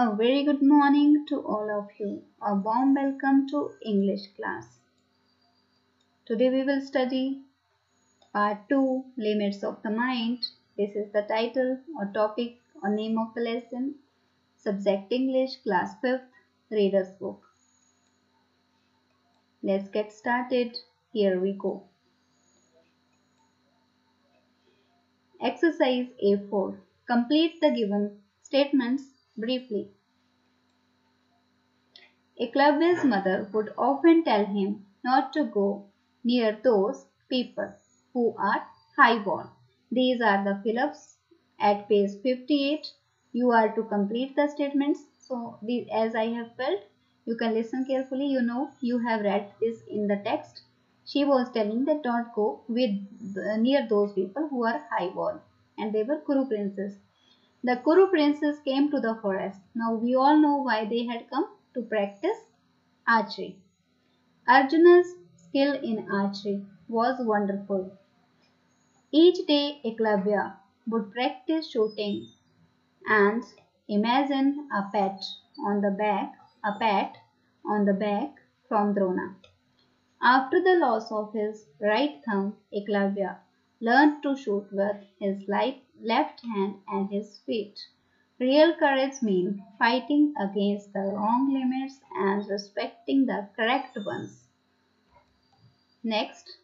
A very good morning to all of you. A warm welcome to English class. Today we will study part 2 Limits of the Mind. This is the title or topic or name of the lesson. Subject English class 5th Reader's Book. Let's get started. Here we go. Exercise A4. Complete the given statements briefly. A Eklavya's mother would often tell him not to go near those people who are highborn. These are the fill-ups at page 58. You are to complete the statements. So, these, as I have felt, you can listen carefully. You know, you have read this in the text. She was telling that don't go with uh, near those people who are highborn. And they were Kuru princes. The Kuru princes came to the forest. Now we all know why they had come to practice archery. Arjuna's skill in archery was wonderful. Each day Eklavya would practice shooting and imagine a pat on the back, a pat on the back from Drona. After the loss of his right thumb, Eklavya learned to shoot with his left hand and his feet. Real courage means fighting against the wrong limits and respecting the correct ones. Next,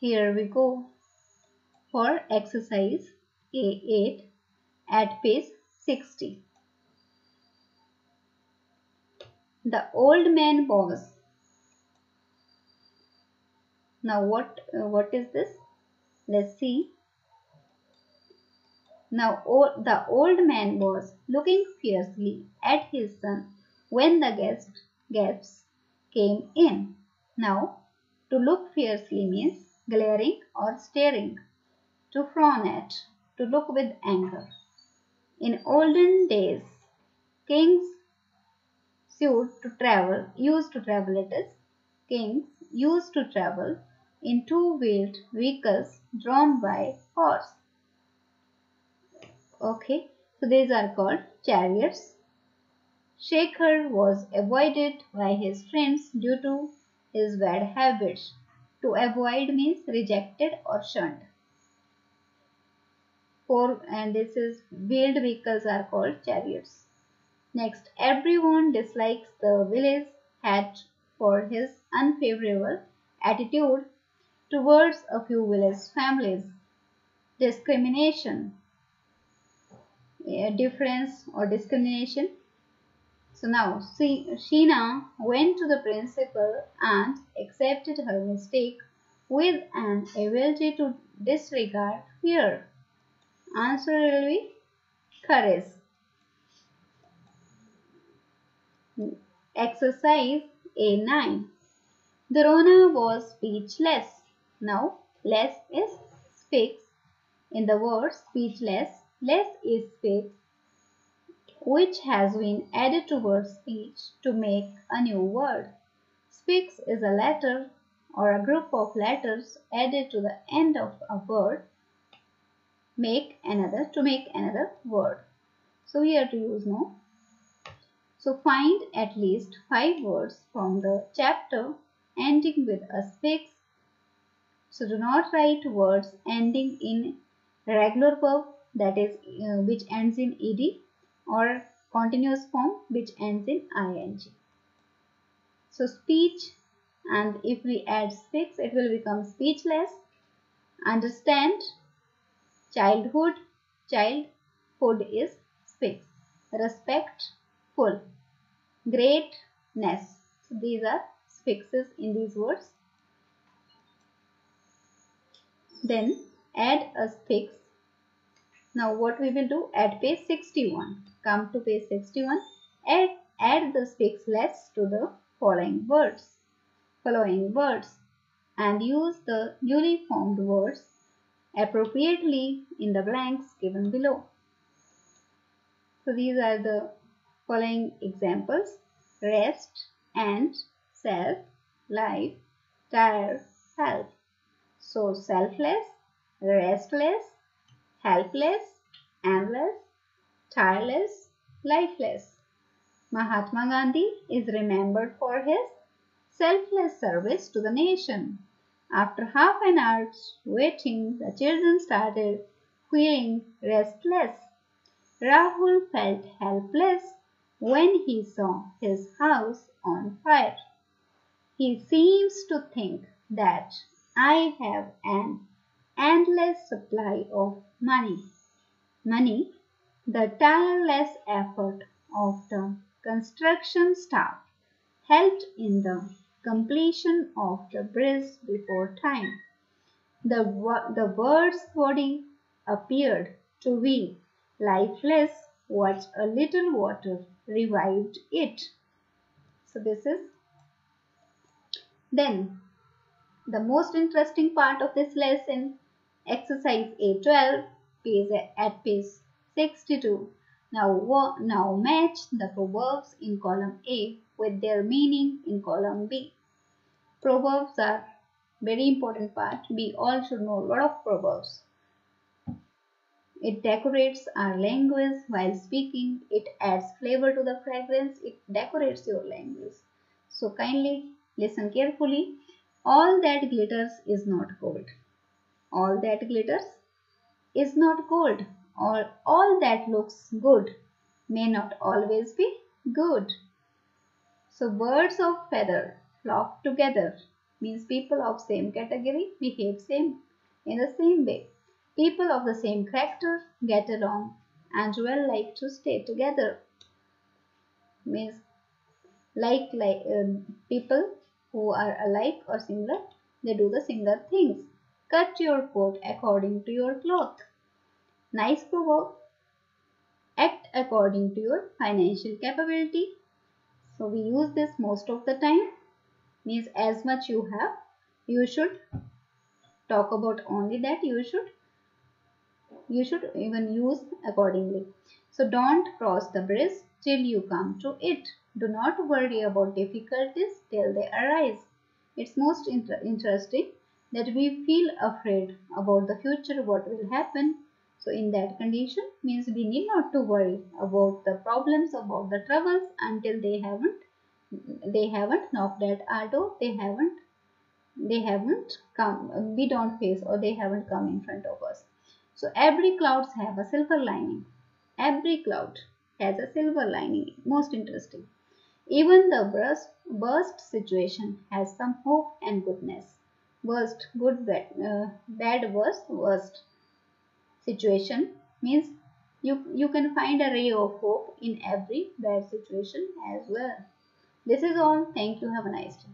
here we go for exercise A8 at page 60. The old man was now what uh, what is this? Let's see. Now the old man was looking fiercely at his son when the guest guests came in. Now to look fiercely means glaring or staring. To frown at to look with anger. In olden days kings used to travel used to travel it is. Kings used to travel in two-wheeled vehicles drawn by horse. Okay, so these are called chariots. Shekhar was avoided by his friends due to his bad habits. To avoid means rejected or shunned. Four and this is wheeled vehicles are called chariots. Next, everyone dislikes the village head for his unfavorable attitude towards a few village families. Discrimination, a difference or discrimination. So now Sheena went to the principal and accepted her mistake with an ability to disregard fear. Answer will be courage. Exercise A9. The Drona was speechless. Now, less is speaks. In the word speechless, less is speaks, which has been added to word speech to make a new word. Speaks is a letter or a group of letters added to the end of a word make another to make another word. So we here to use no. So find at least five words from the chapter ending with a speaks so do not write words ending in regular verb that is uh, which ends in ed or continuous form which ends in ing. So speech and if we add speaks it will become speechless. Understand childhood childhood is speaks. Respect full. Greatness. So these are fixes in these words then add a 6. Now what we will do? Add page 61. Come to page 61. Add, add the less to the following words. Following words and use the newly formed words appropriately in the blanks given below. So these are the following examples. Rest and self, life, tire, health. So selfless, restless, helpless endless, tireless, lifeless. Mahatma Gandhi is remembered for his selfless service to the nation. After half an hour's waiting, the children started feeling restless. Rahul felt helpless when he saw his house on fire. He seems to think that I have an endless supply of money. Money, the tireless effort of the construction staff, helped in the completion of the bridge before time. The, the bird's body appeared to be lifeless, what a little water revived it. So this is then the most interesting part of this lesson exercise A12 page at page 62 now, now match the proverbs in column A with their meaning in column B. Proverbs are very important part. We all should know a lot of proverbs. It decorates our language while speaking. It adds flavor to the fragrance. It decorates your language. So kindly listen carefully all that glitters is not gold all that glitters is not gold or all that looks good may not always be good so birds of feather flock together means people of same category behave same in the same way. People of the same character get along and well like to stay together. Means like like uh, people who are alike or similar, they do the similar things. Cut your coat according to your cloth. Nice proverb. Act according to your financial capability. So we use this most of the time means as much you have you should talk about only that you should you should even use accordingly so don't cross the bridge till you come to it do not worry about difficulties till they arise. It's most inter interesting that we feel afraid about the future what will happen. So in that condition means we need not to worry about the problems about the troubles until they haven't they haven't knocked at our door. They haven't they haven't come we don't face or they haven't come in front of us. So every clouds have a silver lining. Every cloud has a silver lining. Most interesting even the worst, burst situation has some hope and goodness worst good bad uh, bad worst worst situation means you you can find a ray of hope in every bad situation as well this is all. Thank you. Have a nice day.